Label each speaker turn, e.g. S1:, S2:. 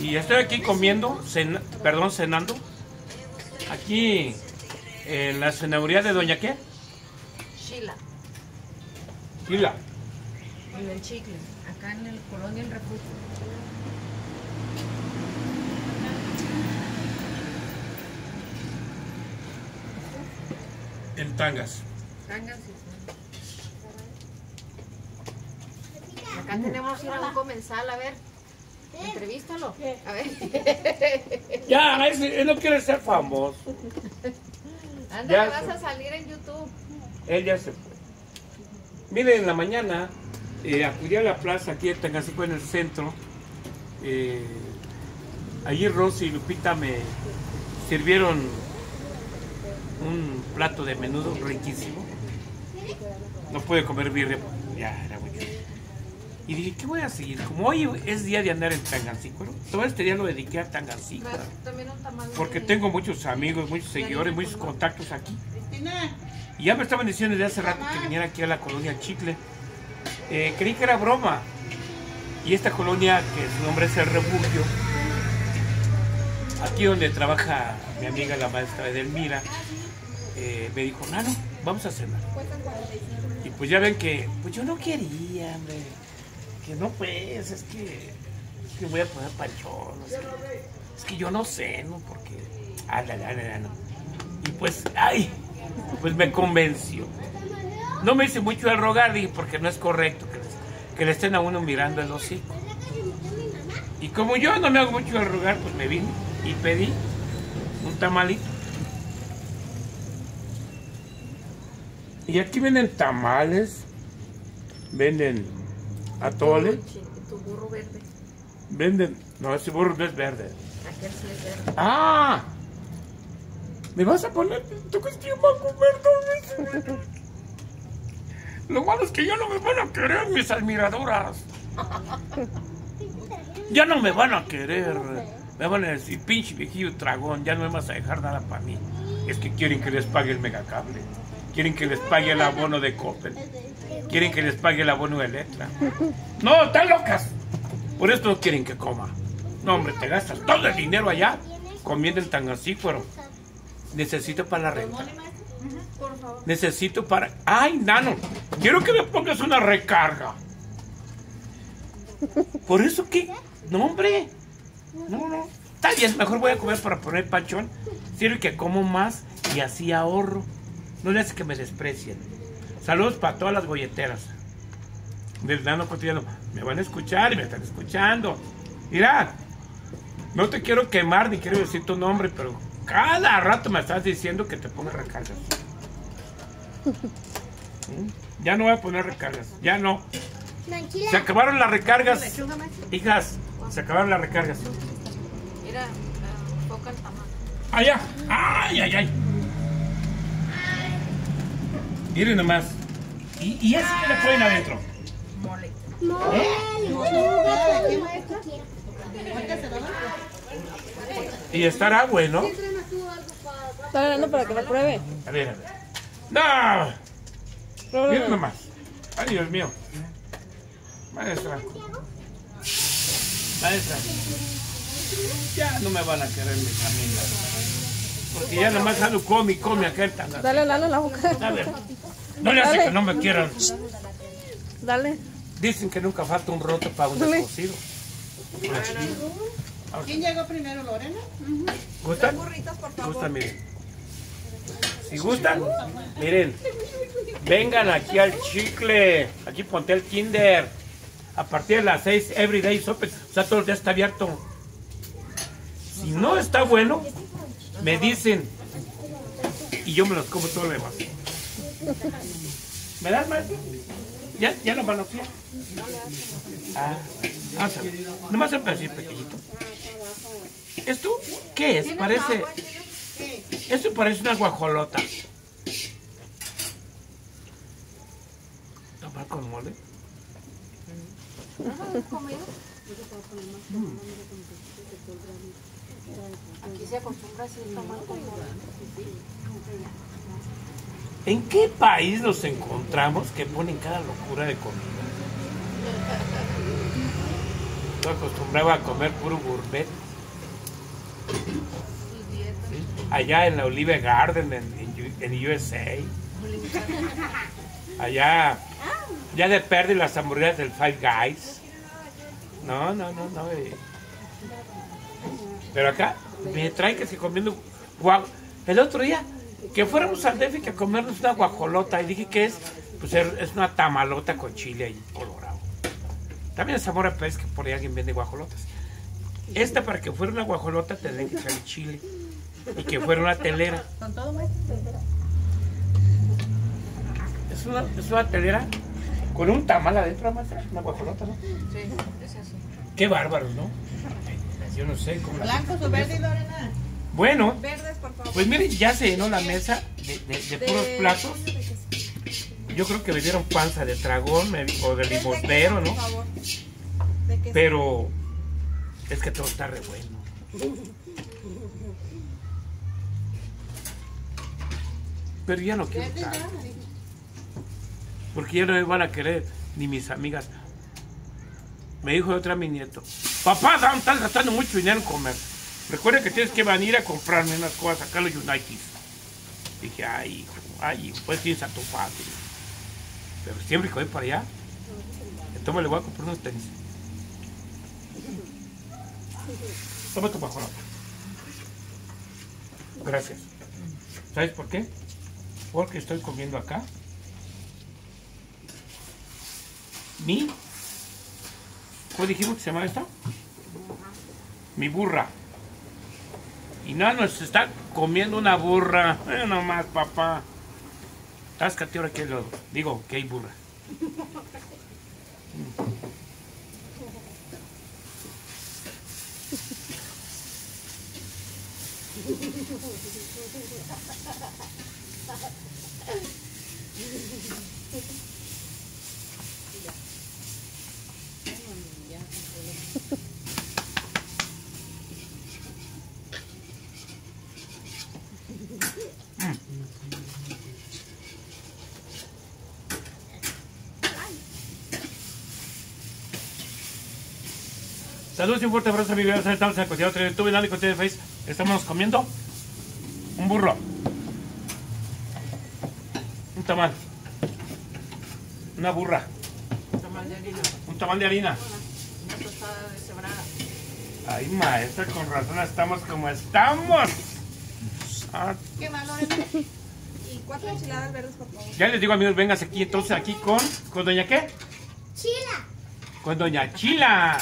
S1: Y estoy aquí comiendo, cena- perdón, cenando. Aquí en la cenaduría de Doña qué?
S2: Sheila,
S1: Hila.
S2: en el chicle, acá en el Colonia El Refugio.
S1: En tangas.
S2: Tangas y Acá tenemos ir a un comensal, a ver. Entrevístalo. A ver.
S1: Ya, él no quiere ser famoso.
S2: Anda,
S1: Ya
S2: vas a salir en YouTube.
S1: Él ya se fue. Miren, en la mañana eh, acudí a la plaza aquí en Tangacico en el centro. Eh, allí Rosy y Lupita me sirvieron un plato de menudo riquísimo. No pude comer birria, ya era. Y dije, ¿qué voy a seguir? Como hoy es día de andar en Tangancícuaro, todo este día lo dediqué a Tangancícuaro. Porque tengo muchos amigos, muchos seguidores, muchos contactos aquí. Y ya me estaban diciendo desde hace rato que viniera aquí a la colonia Chicle. Eh, creí que era broma. Y esta colonia, que su nombre es El Refugio, aquí donde trabaja mi amiga la maestra Edelmira, eh, me dijo, Nano, vamos a cenar. Y pues ya ven que, pues yo no quería, hombre. No pues, es que, voy a poner panchón. Es que, es que yo no sé, ¿no? Porque, ah, la, la, la, no. Y pues, ay, pues me convenció. No me hice mucho el rogar, dije, porque no es correcto que, le estén a uno mirando el hocico. Y como yo no me hago mucho el rogar, pues me vine y pedí un tamalito. Y aquí venden tamales, venden atole,
S2: Tu burro verde.
S1: venden... No, ese burro no es verde.
S2: Aquel sí es verde.
S1: ¡Ah! ¿Me vas a poner? ¿Tú crees que yo me voy a comer dos veces? Lo malo es que ya no me van a querer mis admiradoras. Ya no me van a querer. Me van a decir, pinche viejillo tragón, ya no me vas a dejar nada para mí. Es que quieren que les pague el megacable. Quieren que les pague el abono de Coppel. Quieren que les pague el abono de Electra. No, están locas. Por esto no quieren que coma. No, hombre, te gastas todo el dinero allá comiendo en Tangancícuaro. Necesito para la renta. Necesito para... ¡Ay, nano! Quiero que me pongas una recarga. ¿Por eso qué? No, hombre. No, no. Está bien, mejor voy a comer para poner pachón. Sirve que como más y así ahorro. No le hace que me desprecien. Saludos para todas las golleteras. Del nano cotidiano. Me van a escuchar y me están escuchando. Mira, no te quiero quemar ni quiero decir tu nombre, pero cada rato me estás diciendo que te pongas recargas. ¿Mm? Ya no voy a poner recargas, ya no. Se acabaron las recargas. Hijas, se acabaron las recargas.
S2: Mira, toca el.
S1: Ay, ay, ay. Miren nomás. ¿Y, y ese que le ponen adentro?
S2: Mole.
S1: Y estará bueno.
S3: Está ganando para que lo pruebe.
S1: A ver, a ver. ¡No! Miren nomás. Ay, Dios mío. Maestra. Maestra. Ya no me van a querer mis amigas. Porque ya nomás ando come y come aquel tan.
S3: Dale, dale la boca.
S1: A ver. No le hace
S3: Dale.
S1: que no me quieran.
S3: Dale.
S1: Dicen que nunca falta un roto para un descosido.
S4: ¿Quién llegó primero, Lorena?
S1: ¿Gustan? Gustan, miren. Si gustan, miren. Vengan aquí al chicle. Aquí ponte el kinder. A partir de las 6, everyday is open. O sea, todo el día está abierto. Si no está bueno, me dicen. Y yo me los como todo lo demás. ¿Me das, maestro? ¿Ya, ya lo a hacer? Ah, ah, nomás un pedacito pequeñito. ¿Esto qué es? Parece. Esto parece una guajolota. ¿Tomar con mole?
S2: Aquí se acostumbra así el tamal con mole.
S1: ¿En qué país nos encontramos que ponen cada locura de comida? Estoy acostumbrado a comer puro gourmet. Allá en la Olive Garden, en, USA. Allá, ya de perder las hamburguesas del Five Guys. No, no, no, no. eh. Pero acá me traen que se comiendo guau. El otro día que fuéramos al DF a comernos una guajolota y dije que es, pues er- es una tamalota con chile ahí colorado. También en Zamora Pérez que por ahí alguien vende guajolotas. Esta para que fuera una guajolota tendría que echarle chile y que fuera una telera.
S4: Con todo.
S1: Es una, es una telera con un tamal adentro, maestra, una guajolota, ¿no?
S2: Sí, es así.
S1: Qué bárbaros, ¿no? Yo no sé cómo.
S4: Blancos o verdes, Lorena.
S1: Bueno,
S3: Verdes, por favor.
S1: pues miren, ya se llenó la mesa de, de- de puros platos. Yo creo que me dieron panza de dragón me- o de limosnero, ¿no?
S3: Por favor.
S1: Pero es que todo está re bueno. Pero ya no quiero tanto. Porque ya no me van a querer ni mis amigas. Me dijo otra mi nieto, papá, Dan, estás gastando mucho dinero en comer. Recuerda que tienes que venir a comprarme unas cosas acá a los United. Dije, ay, hijo, ay, pues tienes a tu padre. Pero siempre que voy para allá, entonces le voy a comprar unos tenis. Toma tu bajón. Gracias. ¿Sabes por qué? Porque estoy comiendo acá. Mi. ¿Cómo dijimos que se llama esta? Mi burra. Y Nano se está comiendo una burra. Eh, nomás, papá. Táscate ahora que lo digo, que hay burra. Saludos y un fuerte abrazo, amigos. Estamos en el contenido de YouTube, en el contenido de Face. Estamos comiendo un burro. Un tamal. Una burra.
S2: Tamal de harina.
S1: Un tamal de harina.
S2: Una tostada de cebrada.
S1: Ay, maestra, con razón estamos como estamos. Ah,
S3: ¿Qué más, Lorena? Y cuatro enchiladas verdes, por favor.
S1: ya les digo, amigos, vengas aquí entonces aquí con, con doña qué?
S5: Chila.
S1: Con doña Chila.